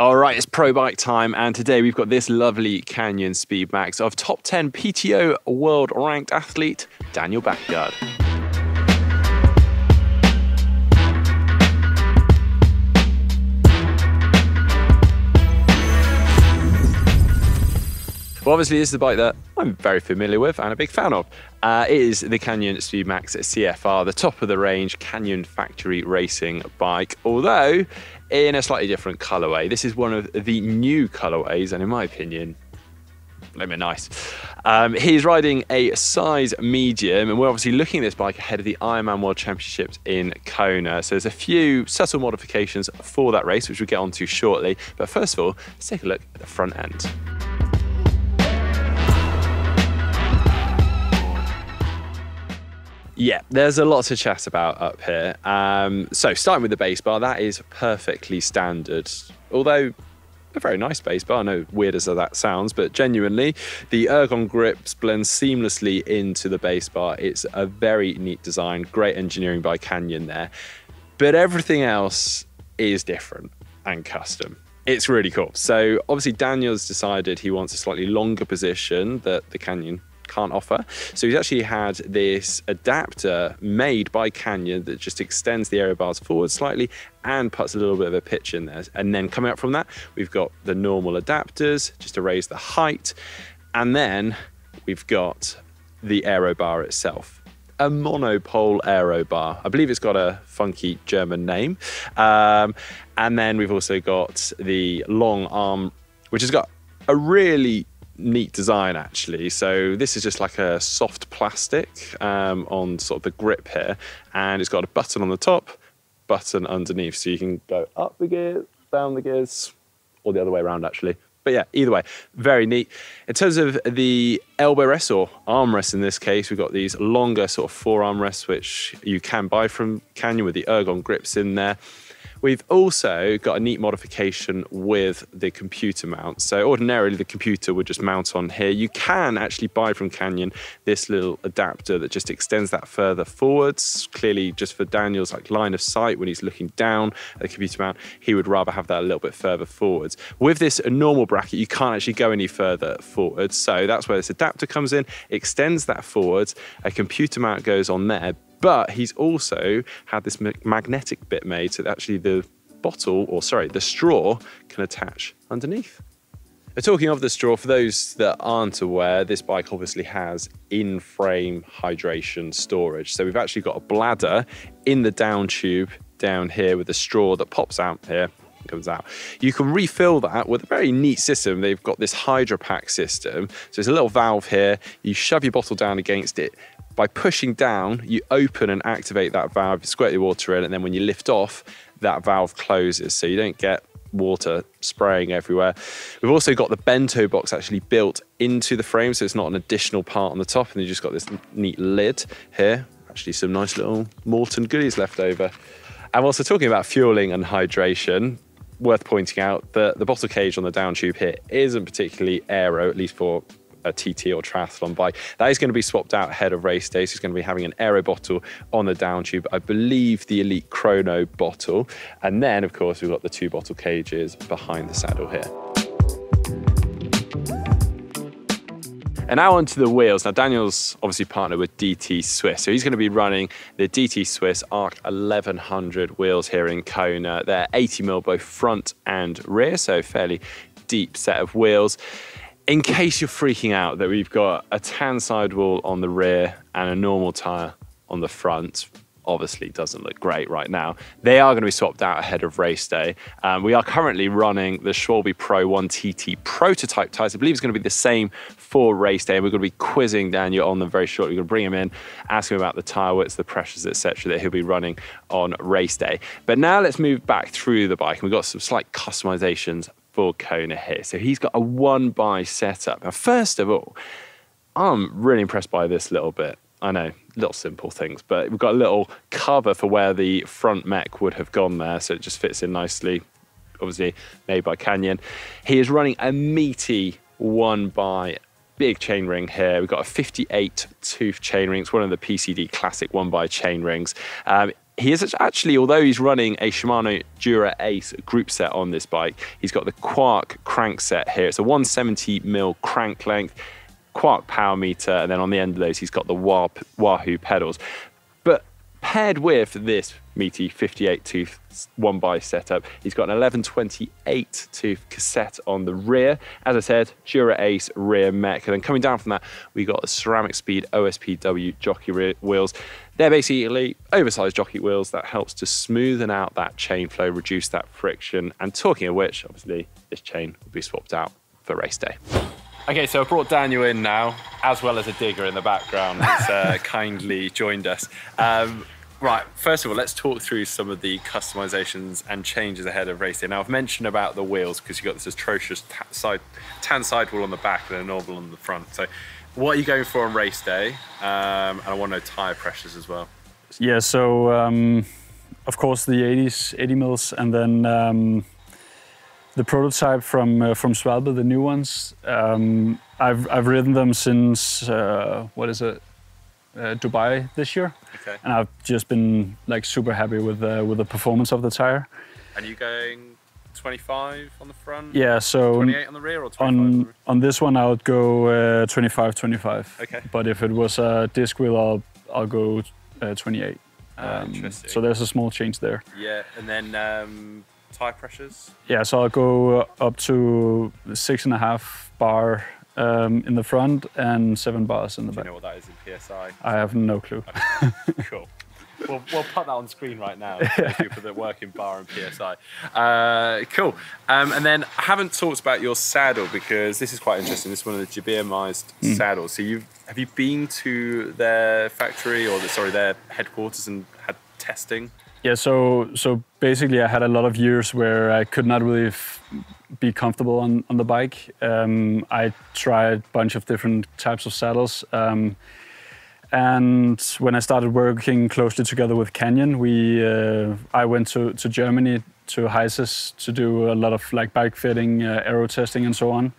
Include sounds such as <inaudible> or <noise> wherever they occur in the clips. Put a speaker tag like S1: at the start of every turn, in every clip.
S1: All right, it's pro bike time, and today we've got this lovely Canyon Speed Max of top 10 PTO world ranked athlete Daniel Bækkegård. Well, obviously, this is a bike that I'm very familiar with and a big fan of. Uh, it is the Canyon Speed Max CFR, the top of the range Canyon factory racing bike, although in a slightly different colorway. This is one of the new colorways, and in my opinion, me nice. Um, he's riding a size medium, and we're obviously looking at this bike ahead of the Ironman World Championships in Kona. So there's a few subtle modifications for that race, which we'll get onto shortly. But first of all, let's take a look at the front end. Yeah, there's a lot to chat about up here. Um, so starting with the base bar, that is perfectly standard. Although a very nice base bar. I know weird as that sounds, but genuinely, the ergon grips blend seamlessly into the base bar. It's a very neat design, great engineering by Canyon there. But everything else is different and custom. It's really cool. So obviously Daniel's decided he wants a slightly longer position that the Canyon can't offer. So he's actually had this adapter made by Canyon that just extends the aero bars forward slightly and puts a little bit of a pitch in there. And then coming up from that, we've got the normal adapters just to raise the height. And then we've got the aero bar itself a monopole aero bar. I believe it's got a funky German name. Um, and then we've also got the long arm, which has got a really neat design actually. So this is just like a soft plastic um, on sort of the grip here, and it's got a button on the top, button underneath, so you can go up the gears, down the gears, or the other way around actually. But yeah, either way, very neat. In terms of the elbow rest or armrest in this case, we've got these longer sort of forearm rests, which you can buy from Canyon with the ergon grips in there. We've also got a neat modification with the computer mount. So ordinarily the computer would just mount on here. You can actually buy from Canyon this little adapter that just extends that further forwards. Clearly just for Daniel's like line of sight when he's looking down at the computer mount, he would rather have that a little bit further forwards. With this normal bracket, you can't actually go any further forwards. So that's where this adapter comes in, extends that forwards. A computer mount goes on there, but he's also had this magnetic bit made so that actually the bottle, or sorry, the straw can attach underneath. Now, talking of the straw, for those that aren't aware, this bike obviously has in-frame hydration storage. So we've actually got a bladder in the down tube down here with a straw that pops out here comes out. You can refill that with a very neat system. They've got this HydraPak system. So there's a little valve here. You shove your bottle down against it by pushing down, you open and activate that valve, squirt the water in, and then when you lift off, that valve closes. So you don't get water spraying everywhere. We've also got the bento box actually built into the frame, so it's not an additional part on the top, and you just got this neat lid here. Actually, some nice little Maurten goodies left over. I'm also talking about fueling and hydration. Worth pointing out that the bottle cage on the down tube here isn't particularly aero, at least for a TT or triathlon bike. That is going to be swapped out ahead of race day. So he's going to be having an aero bottle on the down tube. I believe the Elite Chrono bottle. And then, of course, we've got the two bottle cages behind the saddle here. And now onto the wheels. Now Daniel's obviously partnered with DT Swiss, so he's going to be running the DT Swiss ARC 1100 wheels here in Kona. They're 80 mil both front and rear, so fairly deep set of wheels in case you're freaking out that we've got a tan sidewall on the rear and a normal tyre on the front, obviously doesn't look great right now. They are going to be swapped out ahead of race day. Um, we are currently running the Schwalbe Pro 1TT prototype tyres. I believe it's going to be the same for race day. We're going to be quizzing Daniel on them very shortly. We're going to bring him in, ask him about the tyre widths, the pressures, etc. that he'll be running on race day. But now let's move back through the bike. We've got some slight customizations for Kona here. So he's got a one by setup. Now, first of all, I'm really impressed by this little bit. I know, little simple things, but we've got a little cover for where the front mech would have gone there, so it just fits in nicely. Obviously made by Canyon. He is running a meaty one by big chain ring here. We've got a 58 tooth chain ring. It's one of the PCD classic one by chain rings. Um, he is actually, although he's running a Shimano Dura Ace group set on this bike, he's got the Quarq crank set here. It's a 170 mil crank length, Quarq power meter, and then on the end of those, he's got the Wahoo pedals. But paired with this meaty 58 tooth one by setup. He's got an 1128 tooth cassette on the rear. As I said, Dura Ace rear mech. And then coming down from that, we got the Ceramic Speed OSPW jockey wheels. They're basically oversized jockey wheels that helps to smoothen out that chain flow, reduce that friction. And talking of which, obviously, this chain will be swapped out for race day. Okay, so I brought Daniel in now, as well as a digger in the background that's uh, <laughs> kindly joined us. Um, Right, first of all, let's talk through some of the customizations and changes ahead of race day. Now, I've mentioned about the wheels because you've got this atrocious side, tan sidewall on the back and a normal on the front. So, what are you going for on race day? Um, and I want to know tyre pressures as well.
S2: Yeah, so um, of course the 80s, 80 mils, and then um, the prototype from uh, from Schwalbe, the new ones. Um, I've I've ridden them since uh, what is it? uh, Dubai this year, okay. and I've just been like super happy with uh, with the performance of the tire.
S1: And you going 25 on the front?
S2: Yeah, so
S1: 28 on the rear or 25
S2: on,
S1: on,
S2: on this one I would go uh, 25 25.
S1: Okay.
S2: But if it was a disc wheel, I'll I'll go uh, 28.
S1: Ah, um, interesting.
S2: So there's a small change there.
S1: Yeah, and then um, pressures.
S2: Yeah, so I'll go up to six and a half bar um, in the front and seven bars in the
S1: Do
S2: back.
S1: you know what that is in PSI?
S2: I have no clue.
S1: Okay. <laughs> cool. We'll, we'll, put that on screen right now for people that work in bar and PSI. Uh, cool. Um, and then I haven't talked about your saddle because this is quite interesting. This is one of the Gebiomized mm. saddles. So you have you been to their factory or the, sorry their headquarters and had testing?
S2: Yeah, so so basically, I had a lot of years where I could not really be comfortable on on the bike. Um, I tried a bunch of different types of saddles, um, and when I started working closely together with Canyon, we uh, I went to to Germany to Heises to do a lot of like bike fitting, uh, aero testing, and so on.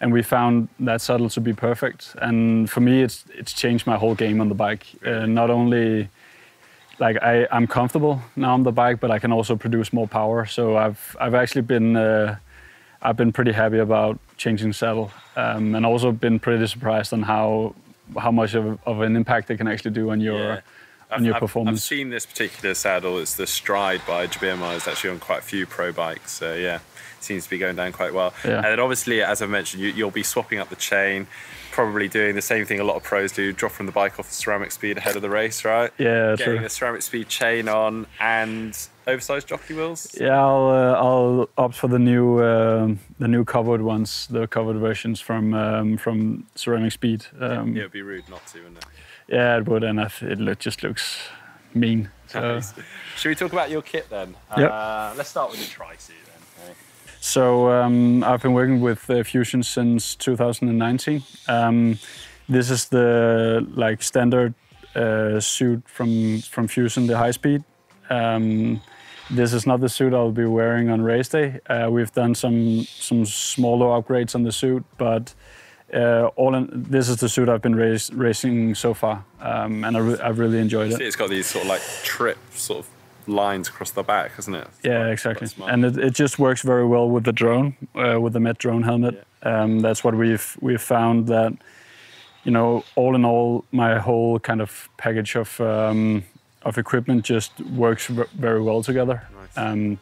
S2: And we found that saddle to be perfect. And for me, it's it's changed my whole game on the bike. Uh, not only like I, I'm comfortable now on the bike, but I can also produce more power. So I've I've actually been uh, I've been pretty happy about changing saddle, um, and also been pretty surprised on how how much of, of an impact it can actually do on your yeah. on your
S1: I've,
S2: performance.
S1: I've seen this particular saddle. It's the Stride by Jabirma. It's actually on quite a few pro bikes. So yeah, seems to be going down quite well.
S2: Yeah.
S1: And then obviously, as I mentioned, you, you'll be swapping up the chain probably doing the same thing a lot of pros do, dropping the bike off the ceramic speed ahead of the race, right?
S2: Yeah,
S1: Getting
S2: true.
S1: the ceramic speed chain on and oversized jockey wheels.
S2: Yeah, I'll uh, I'll opt for the new uh, the new covered ones, the covered versions from um, from ceramic speed.
S1: Um, yeah, it'd be rude not to, wouldn't it?
S2: Yeah, it would, and it just looks mean. So.
S1: Should we talk about your kit then?
S2: Yep.
S1: Uh, let's start with the tri suit.
S2: So um, I've been working with uh, Fusion since 2019. Um, this is the like standard uh, suit from from Fusion, the high speed. Um, this is not the suit I'll be wearing on race day. Uh, we've done some some smaller upgrades on the suit, but uh, all in, this is the suit I've been race, racing so far, um, and I re I've really enjoyed it.
S1: It's got these sort of like trip sort of lines across the back, hasn't it?
S2: yeah, quite, exactly. Quite and it, it just works very well with the drone, uh, with the Met drone helmet. Yeah. Um, that's what we've we've found that, you know, all in all, my whole kind of package of um, of equipment just works very well together.
S1: Nice.
S2: Um,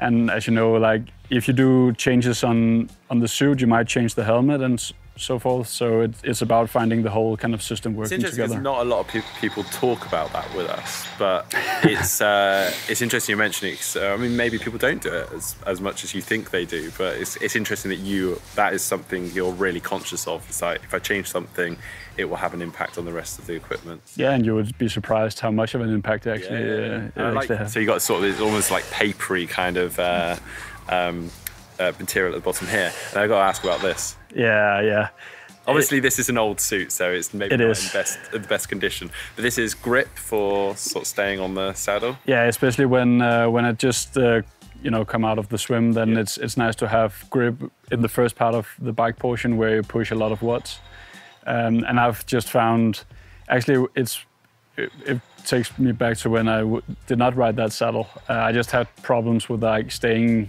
S2: and as you know, like if you do changes on on the suit, you might change the helmet and so forth. So it, it's about finding the whole kind of system working
S1: it's
S2: together.
S1: Not a lot of people talk about that with us, but <laughs> it's uh, it's interesting you mention it. So, I mean, maybe people don't do it as, as much as you think they do, but it's it's interesting that you that is something you're really conscious of. It's like if I change something, it will have an impact on the rest of the equipment.
S2: Yeah, and you would be surprised how much of an impact actually. Yeah, yeah. Uh,
S1: like,
S2: actually
S1: so you got sort of this almost like papery kind of. Uh, um, uh, material at the bottom here. And I've got to ask about this.
S2: Yeah, yeah.
S1: Obviously, it, this is an old suit, so it's maybe
S2: it
S1: not
S2: is.
S1: in best in the best condition. But this is grip for sort of staying on the saddle.
S2: Yeah, especially when uh, when it just uh, you know come out of the swim, then yeah. it's it's nice to have grip in the first part of the bike portion where you push a lot of watts. Um, and I've just found actually it's it, it takes me back to when I w- did not ride that saddle. Uh, I just had problems with like staying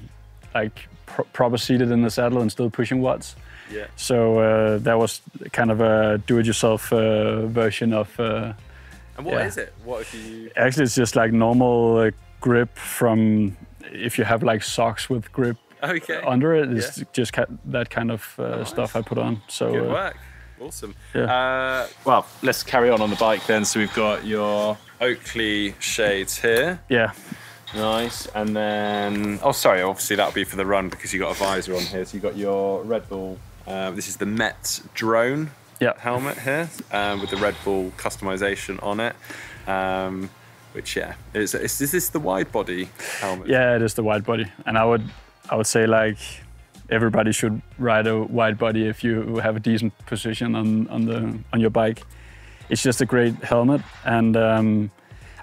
S2: like pro- proper seated in the saddle and still pushing watts.
S1: Yeah.
S2: So uh, that was kind of a do-it-yourself uh, version of. Uh,
S1: And what is
S2: Yeah.
S1: it? What if you?
S2: actually, it's just like normal uh, grip from if you have like socks with grip
S1: Okay.
S2: under it. It's just ca- that kind of uh, stuff I put on. So
S1: Good
S2: uh,
S1: work. Awesome.
S2: Yeah.
S1: Uh, well, let's carry on on the bike then. So we've got your Oakley shades here.
S2: yeah,
S1: Nice. And then, oh, sorry, obviously that'll be for the run because you got a visor on here. So you got your Red Bull. Uh, this is the Met drone
S2: yeah.
S1: helmet here um, with the Red Bull customization on it. Um, which, yeah, is, is, is this the wide body helmet?
S2: Yeah, it is the wide body, and I would I would say like everybody should ride a wide body if you have a decent position on on the on your bike. It's just a great helmet, and um,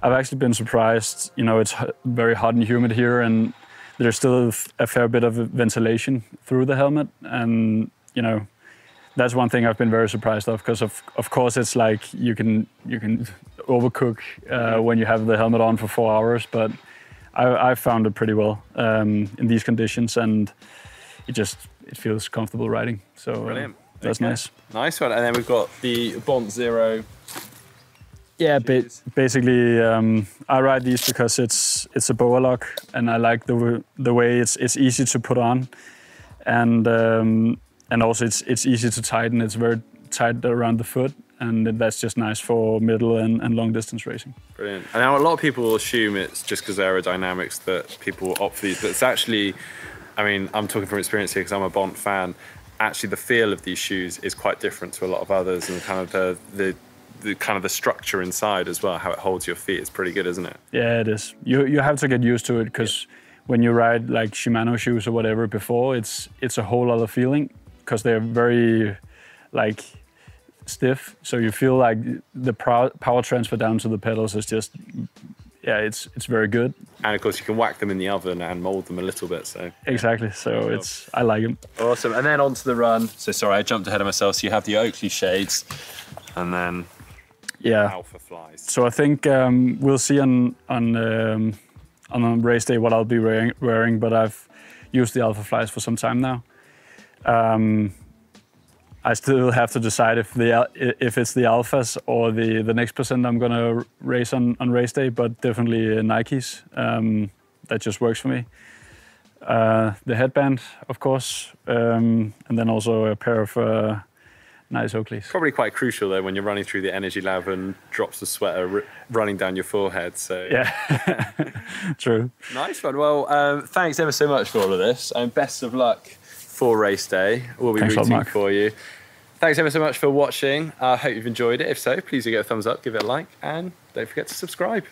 S2: I've actually been surprised. You know, it's very hot and humid here, and there's still a fair bit of ventilation through the helmet, and you know. That's one thing I've been very surprised of because of of course it's like you can you can <laughs> overcook uh, when you have the helmet on for four hours, but I, I found it pretty well um, in these conditions, and it just it feels comfortable riding. So uh,
S1: Brilliant.
S2: that's
S1: Okay.
S2: nice.
S1: Nice one. And then we've got the Bont Zero.
S2: Yeah, ba- basically, um, I ride these because it's it's a boa lock, and I like the w- the way it's it's easy to put on, and um, and also it's it's easy to tighten. It's very tight around the foot, and that's just nice for middle and, and long distance racing.
S1: Brilliant. And now a lot of people assume it's just because aerodynamics that people opt for these, but it's actually, I mean, I'm talking from experience here because I'm a Bont fan. Actually, the feel of these shoes is quite different to a lot of others, and kind of the the, the kind of the structure inside as well, how it holds your feet is pretty good, isn't it?
S2: Yeah, it is. You you have to get used to it because when you ride like Shimano shoes or whatever before, it's it's a whole other feeling because they're very like stiff. So you feel like the pro- power transfer down to the pedals is just yeah, it's it's very good.
S1: And of course, you can whack them in the oven and mold them a little bit. So
S2: Exactly. So it's I like them.
S1: awesome. And then onto the run. So sorry, I jumped ahead of myself. So you have the Oakley shades, and then
S2: Yeah.
S1: Alpha flies.
S2: So I think um, we'll see on on um, on race day what I'll be wearing, wearing. But I've used the Alpha Flies for some time now. Um, I still have to decide if the if it's the Alphas or the the next percent I'm gonna race on on race day. But definitely uh, Nikes. Um, that just works for me. Uh, the headband, of course, um, and then also a pair of uh, nice Oakleys.
S1: Probably quite crucial though when you're running through the energy lab and drops of sweat are r- running down your forehead. So
S2: Yeah, <laughs> true.
S1: nice one. Well, um, thanks ever so much for all of this, and best of luck for race day. We'll be
S2: Thanks a lot,
S1: rooting
S2: Mark.
S1: for you. Thanks ever so much for watching. I hope you've enjoyed it. If so, please do give it a thumbs up, give it a like, and don't forget to subscribe.